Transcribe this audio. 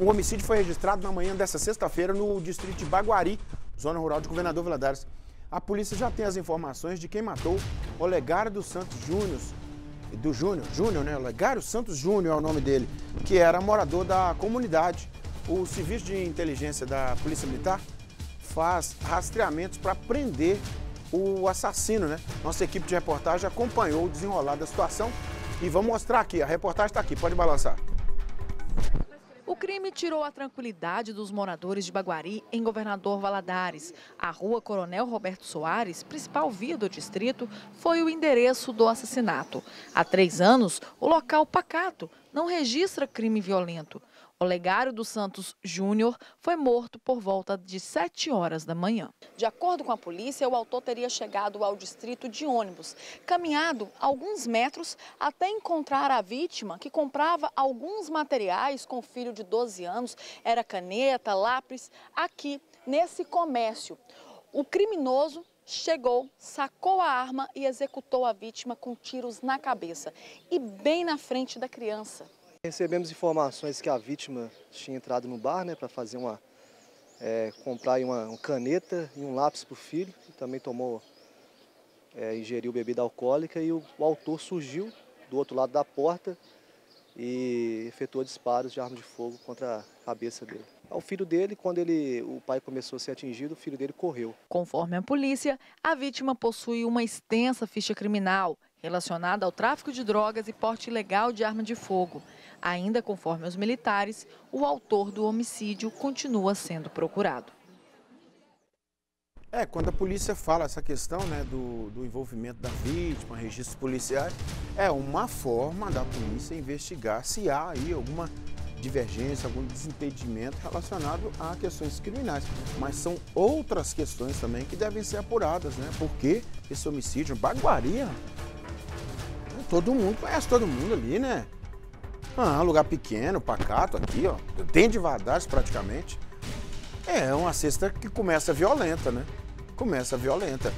Um homicídio foi registrado na manhã dessa sexta-feira no distrito de Baguari, zona rural de Governador Valadares. A polícia já tem as informações de quem matou Olegário dos Santos Júnior, do Júnior, Júnior, né? Olegário Santos Júnior é o nome dele, que era morador da comunidade. O serviço de inteligência da Polícia Militar faz rastreamentos para prender o assassino, né? Nossa equipe de reportagem acompanhou o desenrolar da situação e vamos mostrar aqui. A reportagem está aqui, pode balançar. O crime tirou a tranquilidade dos moradores de Baguari, em Governador Valadares. A rua Coronel Roberto Soares, principal via do distrito, foi o endereço do assassinato. Há três anos, o local pacato não registra crime violento. Olegário dos Santos Júnior foi morto por volta de 7 horas da manhã. De acordo com a polícia, o autor teria chegado ao distrito de ônibus, caminhado alguns metros até encontrar a vítima, que comprava alguns materiais com o filho de 12 anos, era caneta, lápis, aqui nesse comércio. O criminoso chegou, sacou a arma e executou a vítima com tiros na cabeça e bem na frente da criança. Recebemos informações que a vítima tinha entrado no bar né, para fazer uma. É, comprar uma, uma, caneta e um lápis para o filho, e também tomou, é, ingeriu bebida alcoólica e o, o, autor surgiu do outro lado da porta e efetuou disparos de arma de fogo contra a cabeça dele. O filho dele, quando ele, o pai começou a ser atingido, o filho dele correu. Conforme a polícia, a vítima possui uma extensa ficha criminal relacionada ao tráfico de drogas e porte ilegal de arma de fogo. Ainda conforme os militares, o autor do homicídio continua sendo procurado. É, quando a polícia fala essa questão né, do, do envolvimento da vítima, registros policiais, é uma forma da polícia investigar se há aí alguma divergência, algum desentendimento relacionado a questões criminais. Mas são outras questões também que devem ser apuradas, né? Porque esse homicídio, baguaria, todo mundo conhece todo mundo ali, né? Ah, lugar pequeno, pacato aqui, ó. Tem de Vadares praticamente. É uma cesta que começa violenta, né? Começa violenta.